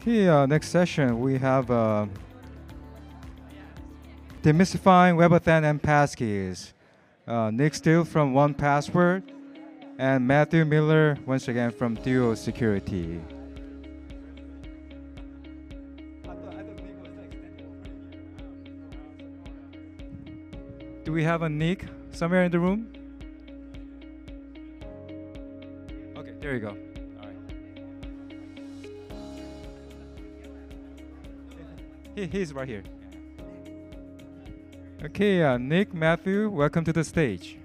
Okay, uh, next session we have uh, demystifying WebAuthn and passkeys. Uh, Nick Steele from 1Password and Matthew Miller once again from Duo Security. Do we have a Nick somewhere in the room? Okay, there you go. He, he's right here. Okay, uh, Nick, Matthew, welcome to the stage.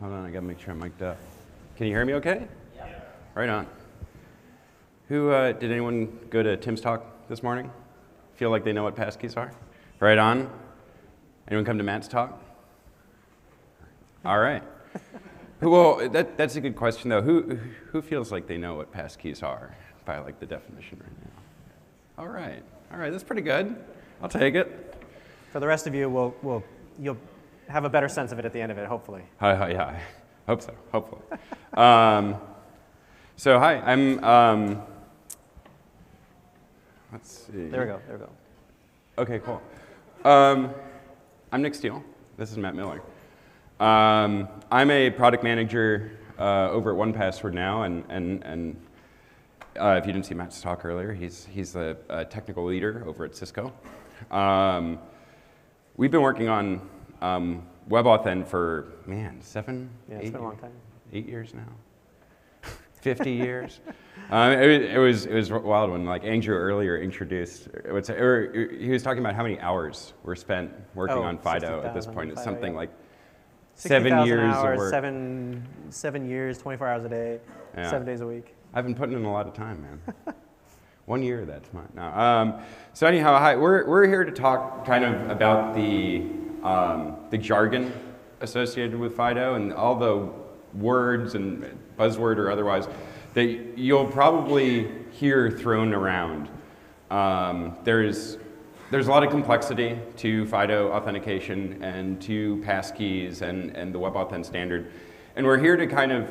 Hold on, I gotta make sure I'm mic'd up. Can you hear me okay? Yeah. Right on. Who, uh, did anyone go to Tim's talk this morning? Feel like they know what passkeys are? Right on. Anyone come to Matt's talk? All right. Well, that, that's a good question though. Who, who feels like they know what passkeys are by like the definition right now? All right. All right, that's pretty good. I'll take it. For the rest of you, we'll, we'll, you'll have a better sense of it at the end of it, hopefully. Hi, hi, hi. Hope so, hopefully. um, so, hi, I'm, um, let's see. There we go, there we go. Okay, cool. Um, I'm Nick Steele. This is Matt Miller. Um, I'm a product manager uh, over at 1Password now, and, and, and uh, if you didn't see Matt's talk earlier, he's, he's a, a technical leader over at Cisco. Um, we've been working on um, WebAuthn for, man, seven, Yeah, it's eight been a long time. Eight years now? 50 years? Um, it, it, was, it was wild when like Andrew earlier introduced, what's, or he was talking about how many hours were spent working Oh, on Fido at this 60,000 point. It's Fido, something yeah. like 60,000 seven years hours. Seven, seven years, 24 hours a day, Yeah. seven days a week. I've been putting in a lot of time, man. One year, that's mine. No. Um, so anyhow, hi, we're, we're here to talk kind of about the, um, the jargon associated with Fido and all the words and buzzword or otherwise that you'll probably hear thrown around. Um, there's, there's a lot of complexity to FIDO authentication and to passkeys and, and the WebAuthn standard. And we're here to kind of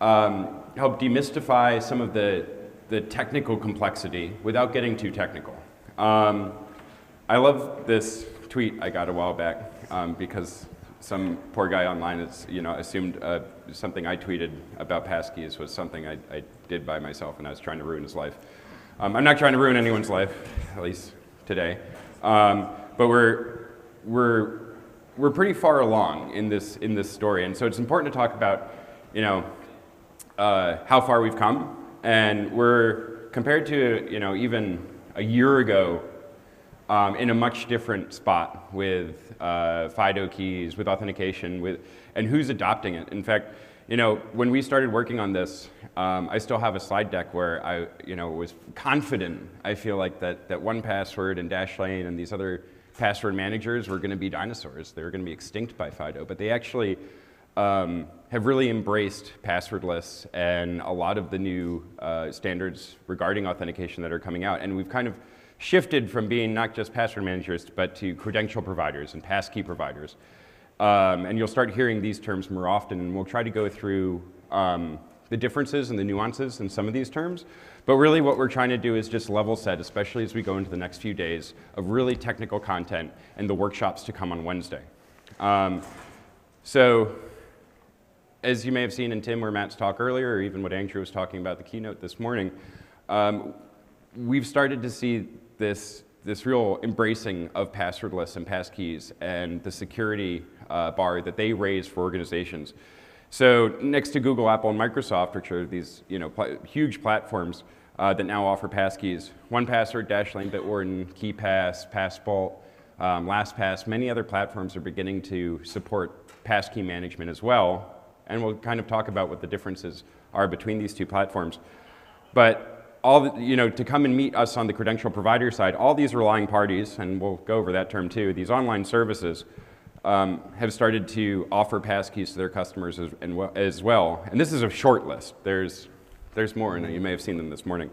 um, help demystify some of the, the technical complexity without getting too technical. Um, I love this tweet I got a while back um, because some poor guy online has, you know, assumed uh, something I tweeted about passkeys was something I, I did by myself and I was trying to ruin his life. Um, I'm not trying to ruin anyone's life, at least today. Um, but we're, we're, we're pretty far along in this, in this story. And so it's important to talk about, you know, uh, how far we've come. And we're, compared to, you know, even a year ago, um, in a much different spot with uh, FIDO keys, with authentication, with, and who's adopting it. In fact, you know, when we started working on this, um, I still have a slide deck where I, you know, was confident. I feel like that that 1Password and Dashlane and these other password managers were going to be dinosaurs. They were going to be extinct by FIDO, but they actually um, have really embraced passwordless and a lot of the new uh, standards regarding authentication that are coming out. And we've kind of shifted from being not just password managers, but to credential providers and passkey providers. Um, and you'll start hearing these terms more often, and we'll try to go through um, the differences and the nuances in some of these terms. But really, what we're trying to do is just level set, especially as we go into the next few days, of really technical content and the workshops to come on Wednesday. Um, so, as you may have seen in Tim or Matt's talk earlier, or even what Andrew was talking about the keynote this morning, um, we've started to see this, this real embracing of passwordless and passkeys and the security uh, bar that they raise for organizations. So next to Google, Apple, and Microsoft, which are these you know, pl huge platforms uh, that now offer passkeys, 1Password, Dashlane, Bitwarden, KeePass, Passbolt, um, LastPass, many other platforms are beginning to support passkey management as well. And we'll kind of talk about what the differences are between these two platforms. But all you know, to come and meet us on the credential provider side, all these relying parties, and we'll go over that term too, these online services um, have started to offer passkeys to their customers as, and, as well. And this is a short list. There's, there's more, and you may have seen them this morning.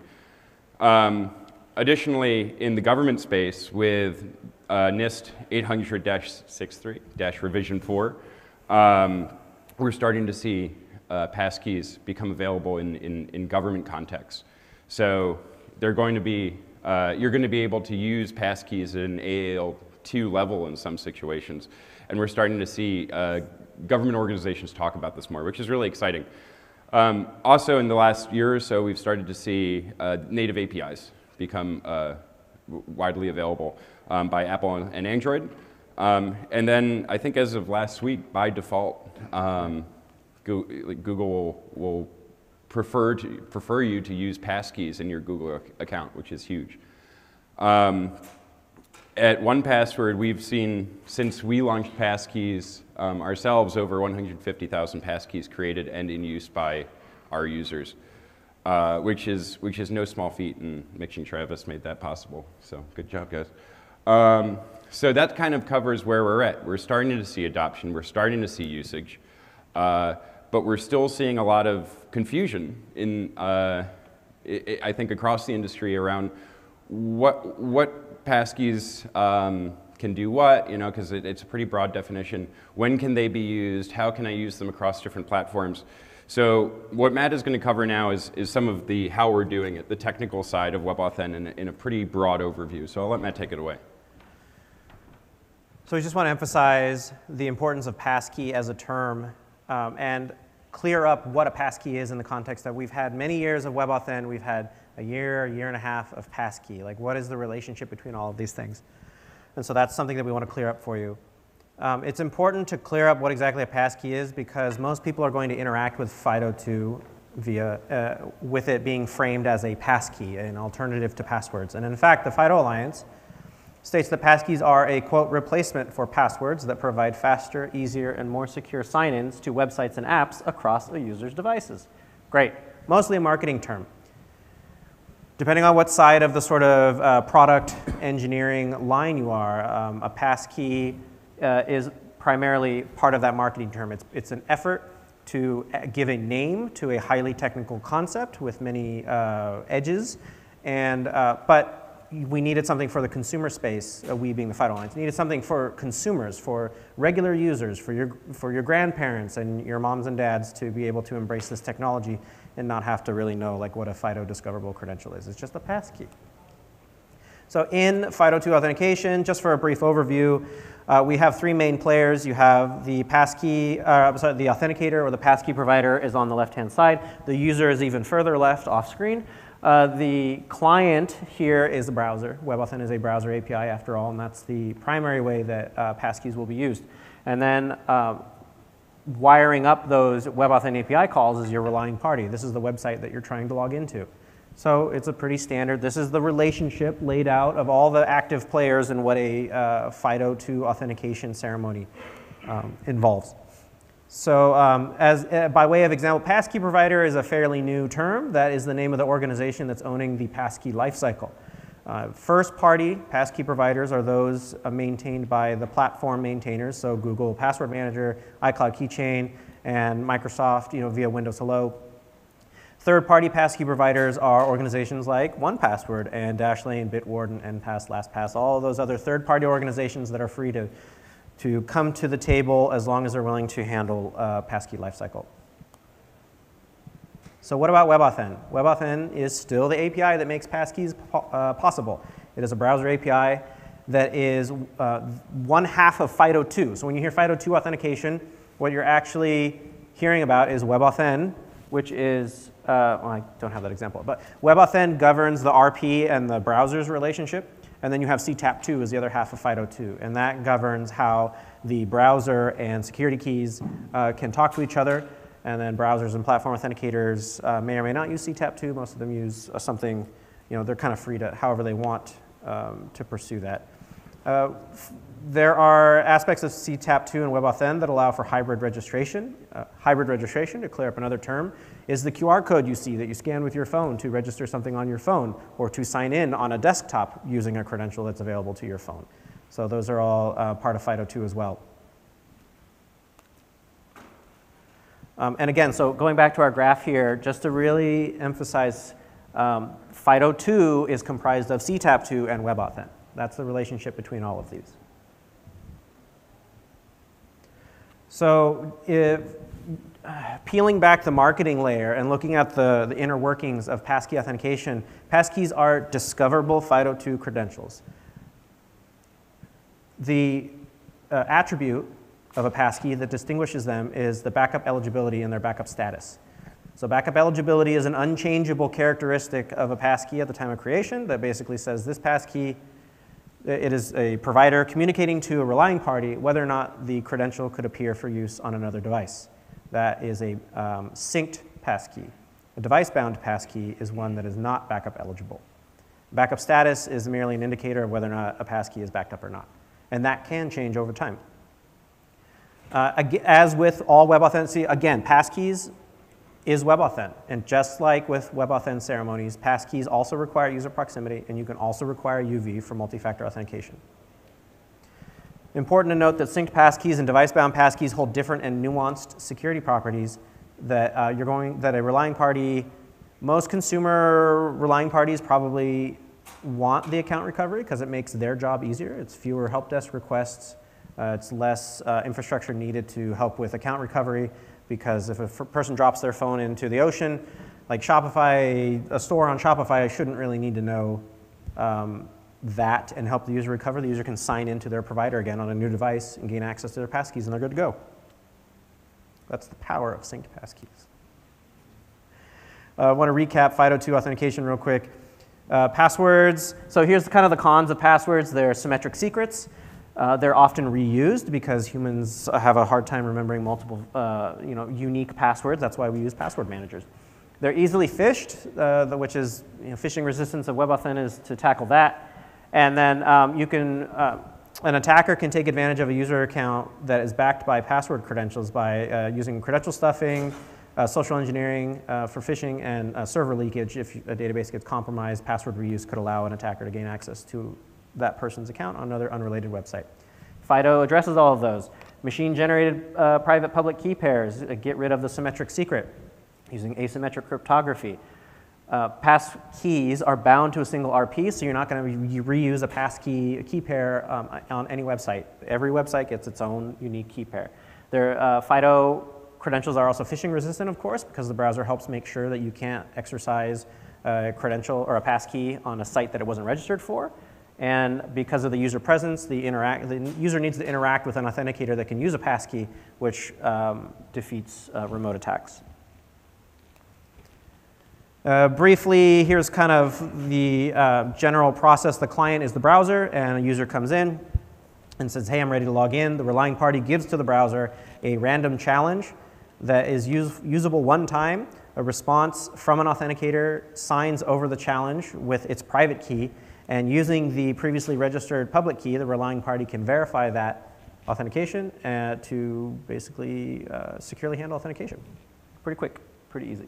Um, additionally, in the government space, with uh, NIST 800-63 revision 4, um, we're starting to see uh, passkeys become available in, in, in government contexts. So they're going to be, uh, you're going to be able to use passkeys at an AAL2 level in some situations. And we're starting to see uh, government organizations talk about this more, which is really exciting. Um, also, in the last year or so, we've started to see uh, native APIs become uh, widely available um, by Apple and Android. Um, and then I think as of last week, by default, um, Google will, prefer, to, prefer you to use passkeys in your Google account, which is huge. Um, at 1Password, we've seen, since we launched passkeys um, ourselves, over 150,000 passkeys created and in use by our users, uh, which, is, which is no small feat, and Mitch and Travis made that possible. So good job, guys. Um, so that kind of covers where we're at. We're starting to see adoption. We're starting to see usage. Uh, but we're still seeing a lot of confusion in, uh, I think, across the industry around what, what passkeys um, can do what, you know, because it, it's a pretty broad definition. When can they be used? How can I use them across different platforms? So what Matt is going to cover now is, is some of the how we're doing it, the technical side of WebAuthn in, in a pretty broad overview. So I'll let Matt take it away. So we just want to emphasize the importance of passkey as a term um, and clear up what a passkey is in the context that we've had many years of WebAuthn. We've had a year, a year and a half of passkey. Like, what is the relationship between all of these things? And so that's something that we want to clear up for you. Um, it's important to clear up what exactly a passkey is because most people are going to interact with FIDO2 via, uh, with it being framed as a passkey, an alternative to passwords. And in fact, the FIDO Alliance states that passkeys are a, quote, replacement for passwords that provide faster, easier, and more secure sign-ins to websites and apps across a user's devices. Great. Mostly a marketing term. Depending on what side of the sort of uh, product engineering line you are, um, a passkey uh, is primarily part of that marketing term. It's, it's an effort to uh, give a name to a highly technical concept with many uh, edges, and, uh, but we needed something for the consumer space, uh, we being the FIDO Alliance, needed something for consumers, for regular users, for your, for your grandparents and your moms and dads to be able to embrace this technology and not have to really know like what a FIDO discoverable credential is. It's just a passkey. So in FIDO2 authentication, just for a brief overview, uh, we have three main players. You have the passkey, uh, sorry, the authenticator or the passkey provider is on the left-hand side. The user is even further left off screen. Uh, the client here is the browser. WebAuthn is a browser API after all, and that's the primary way that uh, passkeys will be used. And then uh, wiring up those WebAuthn API calls is your relying party. This is the website that you're trying to log into. So it's a pretty standard, this is the relationship laid out of all the active players and what a uh, FIDO2 authentication ceremony um, involves. So um, as, uh, by way of example, passkey provider is a fairly new term. That is the name of the organization that's owning the passkey lifecycle. Uh, first party passkey providers are those uh, maintained by the platform maintainers, so Google Password Manager, iCloud Keychain, and Microsoft you know, via Windows Hello. Third party passkey providers are organizations like 1Password and Dashlane, Bitwarden, Enpass, LastPass, all those other third party organizations that are free to to come to the table as long as they're willing to handle uh, passkey lifecycle. So what about WebAuthn? WebAuthn is still the API that makes passkeys po uh, possible. It is a browser API that is uh, one half of FIDO2. So when you hear FIDO2 authentication, what you're actually hearing about is WebAuthn, which is, uh, well, I don't have that example, but WebAuthn governs the RP and the browser's relationship. And then you have CTAP2 as the other half of FIDO2. And that governs how the browser and security keys uh, can talk to each other. And then browsers and platform authenticators uh, may or may not use CTAP2. Most of them use uh, something, you know, they're kind of free to however they want um, to pursue that. There are aspects of CTAP2 and WebAuthn that allow for hybrid registration. Uh, hybrid registration, to clear up another term, is the QR code you see that you scan with your phone to register something on your phone or to sign in on a desktop using a credential that's available to your phone. So those are all uh, part of FIDO2 as well. Um, and again, so going back to our graph here, just to really emphasize Um, FIDO2 is comprised of CTAP2 and WebAuthn. That's the relationship between all of these. So if, peeling back the marketing layer and looking at the, the inner workings of passkey authentication, passkeys are discoverable FIDO2 credentials. The uh, attribute of a passkey that distinguishes them is the backup eligibility and their backup status. So backup eligibility is an unchangeable characteristic of a passkey at the time of creation that basically says this passkey, it is a provider communicating to a relying party whether or not the credential could appear for use on another device. That is a um, synced passkey. A device-bound passkey is one that is not backup eligible. Backup status is merely an indicator of whether or not a passkey is backed up or not. And that can change over time. Uh, as with all WebAuthn, again, passkeys is WebAuthn. And just like with WebAuthn ceremonies, passkeys also require user proximity, and you can also require UV for multi-factor authentication. Important to note that synced passkeys and device-bound passkeys hold different and nuanced security properties that uh, you're going that a relying party, most consumer relying parties probably want the account recovery because it makes their job easier. It's fewer help desk requests. Uh, it's less uh, infrastructure needed to help with account recovery because if a person drops their phone into the ocean, like Shopify, a store on Shopify shouldn't really need to know um, that and help the user recover. The user can sign into their provider again on a new device and gain access to their passkeys and they're good to go. That's the power of synced passkeys. Uh, I want to recap FIDO2 authentication real quick. Uh, passwords, so here's kind of the cons of passwords. They're symmetric secrets. Uh, they're often reused because humans have a hard time remembering multiple, uh, you know, unique passwords. That's why we use password managers. They're easily phished, uh, the, which is you know, phishing resistance of WebAuthn is to tackle that. And then um, you can, uh, an attacker can take advantage of a user account that is backed by password credentials by uh, using credential stuffing, uh, social engineering for phishing, and server leakage. If a database gets compromised, password reuse could allow an attacker to gain access to that person's account on another unrelated website. FIDO addresses all of those. Machine generated uh, private public key pairs, uh, get rid of the symmetric secret using asymmetric cryptography. Uh, pass keys are bound to a single RP, so you're not going to re reuse a pass key, a key pair um, on any website. Every website gets its own unique key pair. Their uh, FIDO credentials are also phishing resistant, of course, because the browser helps make sure that you can't exercise a credential or a pass key on a site that it wasn't registered for. And because of the user presence, the, interact, the user needs to interact with an authenticator that can use a passkey, which um, defeats uh, remote attacks. Uh, briefly, here's kind of the uh, general process. The client is the browser, and a user comes in and says, hey, I'm ready to log in. The relying party gives to the browser a random challenge that is usable one time. A response from an authenticator signs over the challenge with its private key, and using the previously registered public key, the relying party can verify that authentication uh, to basically uh, securely handle authentication. Pretty quick, pretty easy.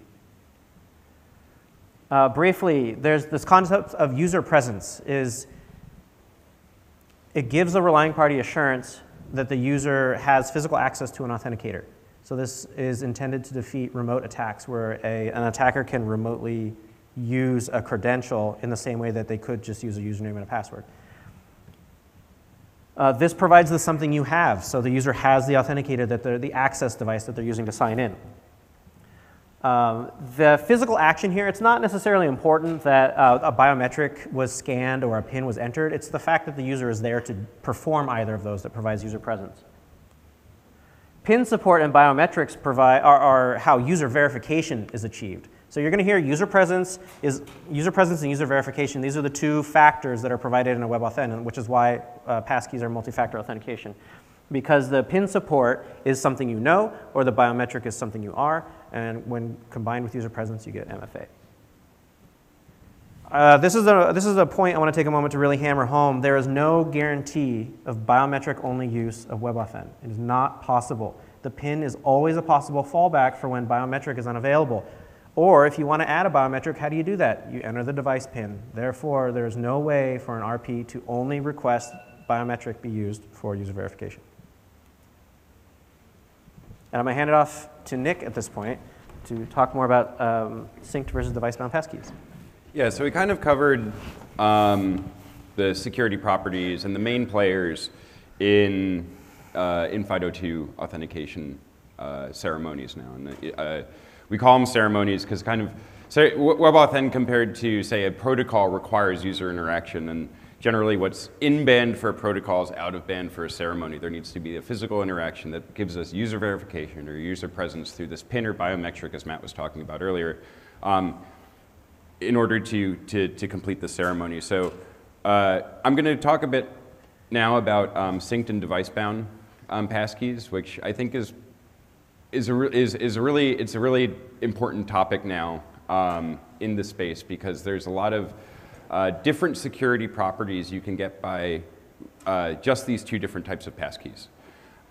Uh, briefly, there's this concept of user presence is it gives the relying party assurance that the user has physical access to an authenticator. So this is intended to defeat remote attacks where a, an attacker can remotely use a credential in the same way that they could just use a username and a password. Uh, this provides the something you have, so the user has the authenticator, that the access device that they're using to sign in. Um, the physical action here, it's not necessarily important that uh, a biometric was scanned or a PIN was entered. It's the fact that the user is there to perform either of those that provides user presence. PIN support and biometrics provide, are, are how user verification is achieved. So you're going to hear user presence is user presence and user verification. These are the two factors that are provided in a web WebAuthn, which is why uh, passkeys are multi-factor authentication. Because the PIN support is something you know, or the biometric is something you are, and when combined with user presence, you get MFA. Uh, this, is a, this is a point I want to take a moment to really hammer home. There is no guarantee of biometric only use of WebAuthn. It is not possible. The PIN is always a possible fallback for when biometric is unavailable. Or if you want to add a biometric, how do you do that? You enter the device pin. Therefore, there's no way for an RP to only request biometric be used for user verification. And I'm going to hand it off to Nick at this point to talk more about um, synced versus device-bound passkeys. Yeah, so we kind of covered um, the security properties and the main players in, uh, in FIDO2 authentication uh, ceremonies now. And uh, we call them ceremonies because kind of, so WebAuthn compared to, say, a protocol requires user interaction. And generally what's in band for a protocol is out of band for a ceremony. There needs to be a physical interaction that gives us user verification or user presence through this PIN or biometric, as Matt was talking about earlier, um, in order to, to, to complete the ceremony. So uh, I'm going to talk a bit now about um, synced and device-bound um, passkeys, which I think is is a, is, is a really it's a really important topic now um, in the space because there's a lot of uh, different security properties you can get by uh, just these two different types of passkeys.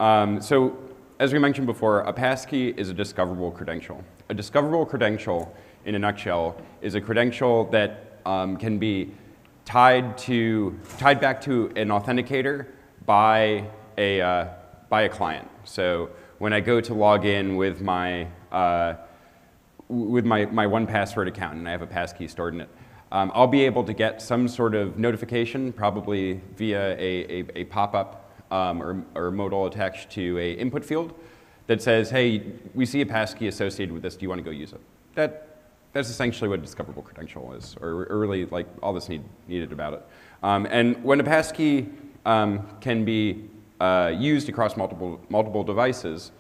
Um, so as we mentioned before, a passkey is a discoverable credential. A discoverable credential, in a nutshell, is a credential that um, can be tied, to, tied back to an authenticator by a, uh, by a client. So when I go to log in with my, uh, with my, my 1Password account and I have a passkey stored in it, um, I'll be able to get some sort of notification, probably via a, a, a pop-up um, or, or modal attached to a input field that says, hey, we see a passkey associated with this, do you want to go use it? That, that's essentially what a discoverable credential is, or, or really like all that's need, needed about it. Um, and when a passkey um, can be uh, used across multiple, multiple devices,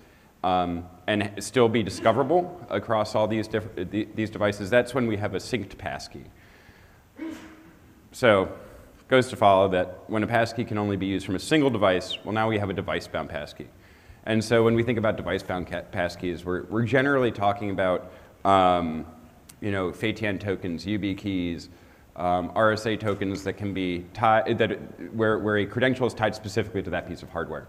um, and still be discoverable across all these, these devices, that's when we have a synced passkey. So goes to follow that when a passkey can only be used from a single device, well, now we have a device-bound passkey. And so when we think about device-bound passkeys, we're, we're generally talking about, um, you know, FATN tokens, YubiKeys, um, RSA tokens that can be tied, that, where, where a credential is tied specifically to that piece of hardware.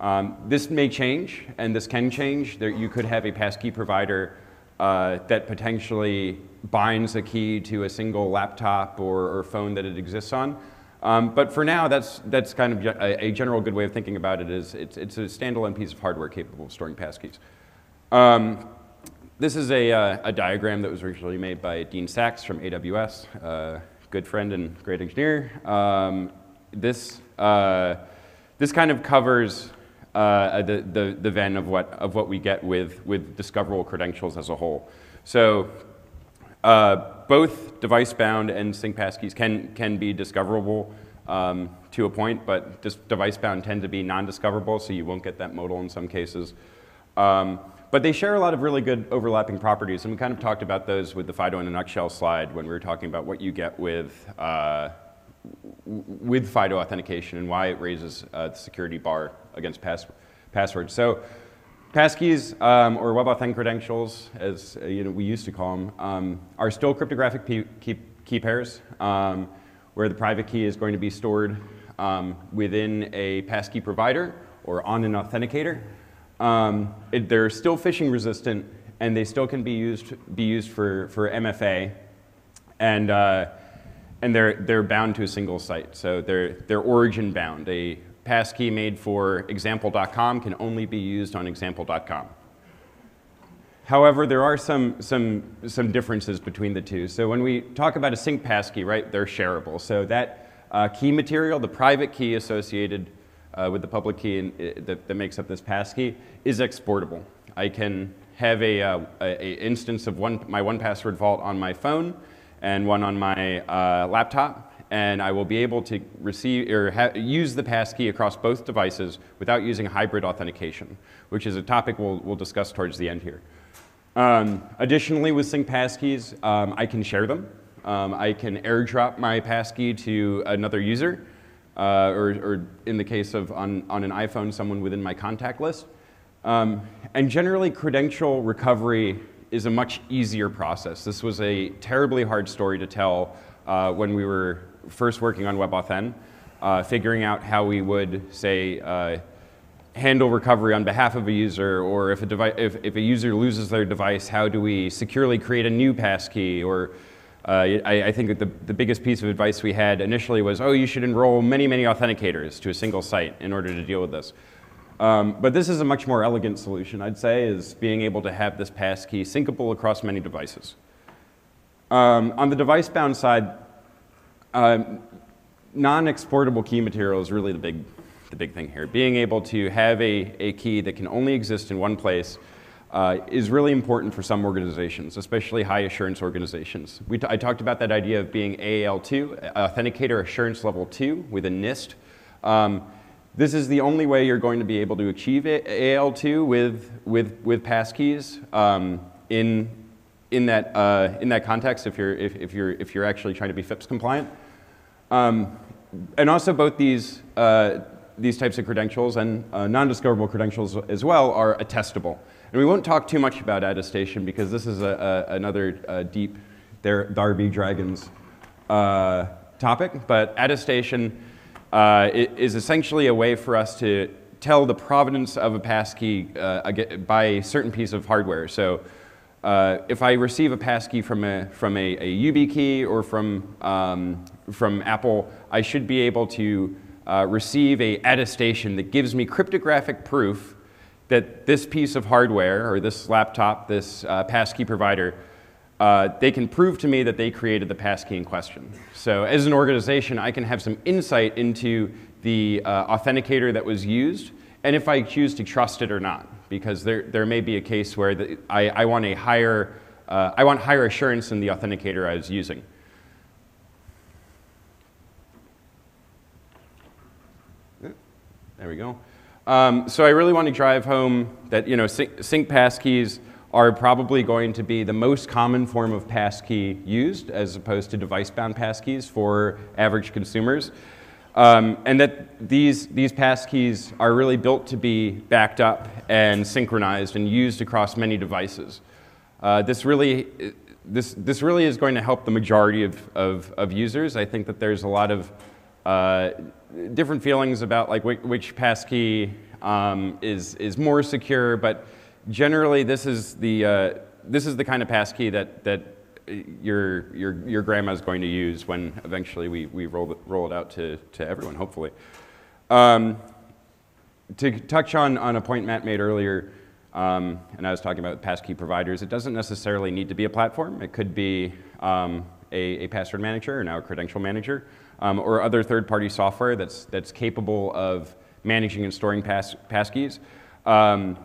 Um, this may change, and this can change. There, you could have a passkey provider uh, that potentially binds a key to a single laptop or, or phone that it exists on. Um, but for now, that's, that's kind of a, a, general good way of thinking about it is it's, it's a standalone piece of hardware capable of storing passkeys. Um, this is a, uh, a, diagram that was originally made by Dean Saxe from AWS, uh, good friend and great engineer. Um, this, uh, this kind of covers uh, the, the, the Venn of what, of what we get with, with discoverable credentials as a whole. So uh, both device-bound and sync passkeys can, can be discoverable um, to a point, but device-bound tend to be non-discoverable, so you won't get that modal in some cases. Um, but they share a lot of really good overlapping properties, and we kind of talked about those with the FIDO in a nutshell slide when we were talking about what you get with, uh, with FIDO authentication and why it raises uh, the security bar against pass passwords. So passkeys, um, or WebAuthn credentials, as uh, you know, we used to call them, um, are still cryptographic key, key pairs, um, where the private key is going to be stored um, within a passkey provider or on an authenticator. Um, it, they're still phishing resistant, and they still can be used, be used for, for MFA. And, uh, and they're, they're bound to a single site. So they're, they're origin bound. A passkey made for example.com can only be used on example.com. However, there are some, some, some differences between the two. So when we talk about a sync passkey, right, they're shareable. So that uh, key material, the private key associated uh, with the public key in, uh, that, that, makes up this passkey is exportable. I can have a, uh, a, instance of one, my 1Password vault on my phone and one on my uh, laptop, and I will be able to receive or use the passkey across both devices without using hybrid authentication, which is a topic we'll, we'll discuss towards the end here. Um, additionally, with sync passkeys, um, I can share them. Um, I can airdrop my passkey to another user, uh, or, or, in the case of on, on an iPhone, someone within my contact list. Um, and generally, credential recovery is a much easier process. This was a terribly hard story to tell uh, when we were first working on WebAuthn, uh, figuring out how we would, say, uh, handle recovery on behalf of a user, or if a, if, if a user loses their device, how do we securely create a new passkey, or uh, I, I, think the, the biggest piece of advice we had initially was, oh, you should enroll many, many authenticators to a single site in order to deal with this. Um, but this is a much more elegant solution, I'd say, is being able to have this passkey syncable across many devices. Um, on the device-bound side, um, non-exportable key material is really the big, the big thing here. Being able to have a, a key that can only exist in one place uh, is really important for some organizations, especially high assurance organizations. I talked about that idea of being AAL2, Authenticator Assurance Level 2 with a NIST. Um, this is the only way you're going to be able to achieve AAL2 with, with, with passkeys um, in, in, that, uh, in that context if you're, if, if, you're, if you're actually trying to be FIPS compliant. Um, and also both these, uh, these types of credentials and uh, non-discoverable credentials as well are attestable. And we won't talk too much about attestation because this is a, a, another uh, deep Darby Dragons uh, topic, but attestation uh, is essentially a way for us to tell the provenance of a passkey uh, by a certain piece of hardware. So uh, if I receive a passkey from a, from a, a YubiKey or from, um, from Apple, I should be able to receive a attestation that gives me cryptographic proof that this piece of hardware or this laptop, this uh, passkey provider, uh, they can prove to me that they created the passkey in question. So as an organization, I can have some insight into the uh, authenticator that was used and if I choose to trust it or not, because there, there may be a case where the, I, I, want a higher, uh, I want higher assurance in the authenticator I was using. There we go. Um, so I really want to drive home that you know sync, sync passkeys are probably going to be the most common form of passkey used as opposed to device-bound passkeys for average consumers. Um, and that these, these passkeys are really built to be backed up and synchronized and used across many devices. Uh, this, really, this, this really is going to help the majority of, of, of users. I think that there's a lot of uh, different feelings about like which, which passkey um, is, is more secure, but generally this is the, uh, this is the kind of passkey that, that your, your, your grandma is going to use when eventually we, we roll, it, roll it out to, to everyone, hopefully. Um, to touch on, on a point Matt made earlier, um, and I was talking about passkey providers, it doesn't necessarily need to be a platform. It could be um, a, a, password manager or now a credential manager um, or other third-party software that's, that's capable of managing and storing pass, passkeys. Um,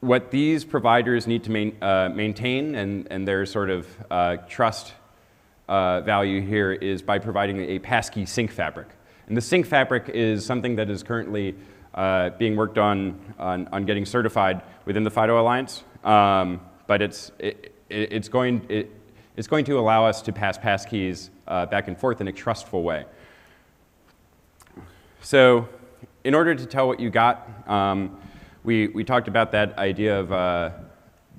what these providers need to main, uh, maintain and, and their sort of uh, trust uh, value here is by providing a passkey sync fabric. And the sync fabric is something that is currently uh, being worked on, on, on getting certified within the FIDO Alliance. Um, but it's, it, it's, going, it, it's going to allow us to pass passkeys uh, back and forth in a trustful way. So in order to tell what you got, um, we, we talked about that idea of, uh,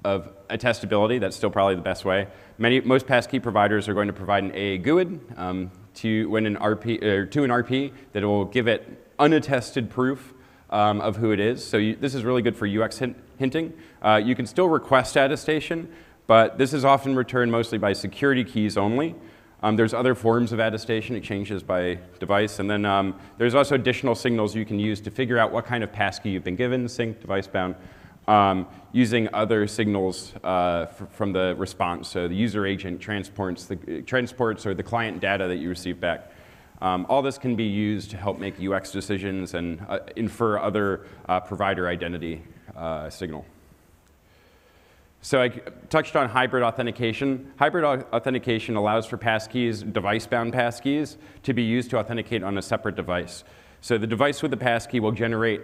of attestability. That's still probably the best way. Many, most passkey providers are going to provide an AA GUID um, to, when an RP, or to an RP that will give it unattested proof um, of who it is. So you, this is really good for UX hint, hinting. Uh, you can still request attestation, but this is often returned mostly by security keys only. Um, there's other forms of attestation. It changes by device. And then um, there's also additional signals you can use to figure out what kind of passkey you've been given, sync, device bound, um, using other signals uh, from the response. So the user agent transports, the, transports or the client data that you receive back. Um, all this can be used to help make UX decisions and uh, infer other uh, provider identity uh, signal. So I touched on hybrid authentication. Hybrid authentication allows for passkeys, device-bound passkeys, to be used to authenticate on a separate device. So the device with the passkey will generate,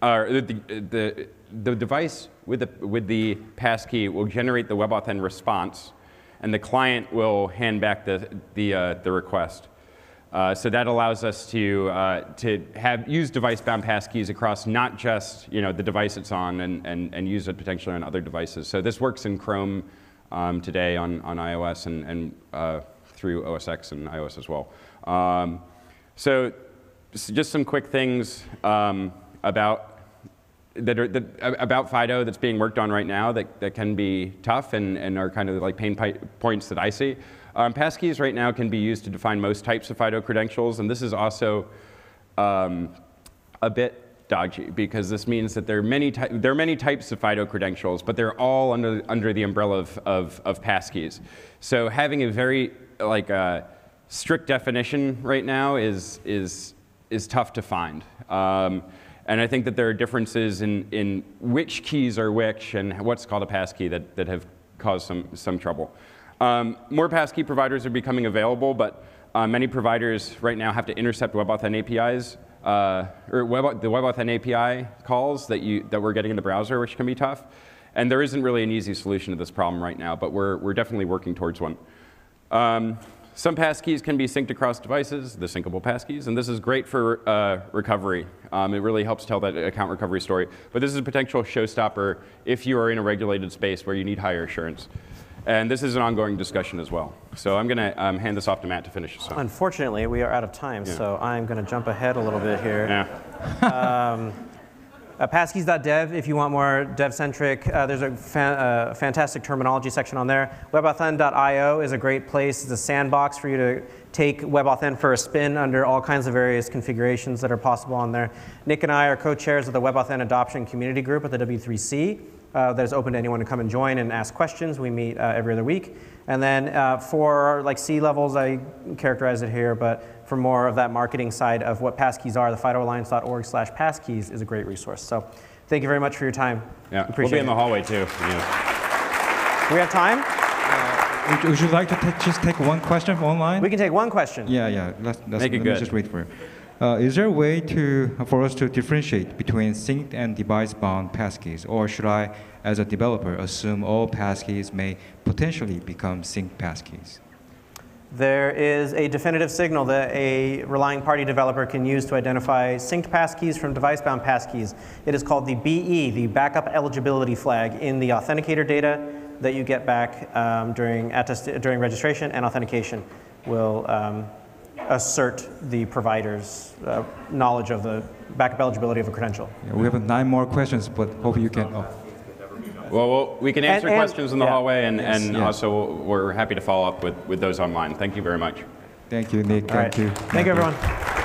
uh, the, the, the device with the, with the passkey will generate the WebAuthn response, and the client will hand back the, the, uh, the request. Uh, so that allows us to, uh, to have, use device-bound passkeys across not just you know, the device it's on and, and, and use it potentially on other devices. So this works in Chrome um, today on, on iOS and, and uh, through OS X and iOS as well. Um, so just some quick things um, about that are that, about FIDO that's being worked on right now that, that can be tough and, and are kind of like pain points that I see. Um, passkeys right now can be used to define most types of FIDO credentials, and this is also um, a bit dodgy because this means that there are many, there are many types of FIDO credentials, but they're all under, under the umbrella of, of, of passkeys. So having a very like uh, strict definition right now is, is, is tough to find. Um, and I think that there are differences in, in which keys are which and what's called a passkey that, that have caused some, some trouble. Um, more passkey providers are becoming available, but uh, many providers right now have to intercept WebAuthn APIs, uh, or Web, the WebAuthn API calls that, you, that we're getting in the browser, which can be tough. And there isn't really an easy solution to this problem right now, but we're, we're definitely working towards one. Um, some passkeys can be synced across devices, the syncable passkeys, and this is great for uh, recovery. Um, it really helps tell that account recovery story. But this is a potential showstopper if you are in a regulated space where you need higher assurance. And this is an ongoing discussion as well. So I'm going to um, hand this off to Matt to finish this off. Unfortunately, we are out of time, so I'm going to jump ahead a little bit here. Yeah. Uh, passkeys.dev, if you want more dev-centric, uh, there's a uh, fantastic terminology section on there. WebAuthn.io is a great place. It's a sandbox for you to take WebAuthn for a spin under all kinds of various configurations that are possible on there. Nick and I are co-chairs of the WebAuthn Adoption Community Group at the W3C. Uh, that is open to anyone to come and join and ask questions. We meet uh, every other week. And then uh, for like C levels, I characterize it here, but for more of that marketing side of what passkeys are, the FidoAlliance.org slash passkeys is a great resource. So thank you very much for your time. Yeah. We'll Appreciate be in the hallway too. Yeah. We have time? Would, would you like to take, just take one question from online? We can take one question. Yeah, yeah. Let's, let's, Make it let me good. just wait for it. Uh, is there a way to for us to differentiate between synced and device-bound passkeys, or should I, as a developer, assume all passkeys may potentially become synced passkeys? There is a definitive signal that a relying party developer can use to identify synced passkeys from device-bound passkeys. It is called the BE, the backup eligibility flag, in the authenticator data that you get back um, during, during registration and authentication will um, assert the provider's uh, knowledge of the backup eligibility of a credential. Yeah, we have nine more questions, but hope you can. Oh. Well, we'll, we can answer and- questions in the yeah. hallway, and, Yes, and yeah. also we're happy to follow up with, with those online. Thank you very much. Thank you, Nick. All right. Thank you. Thank you, Matthew. everyone.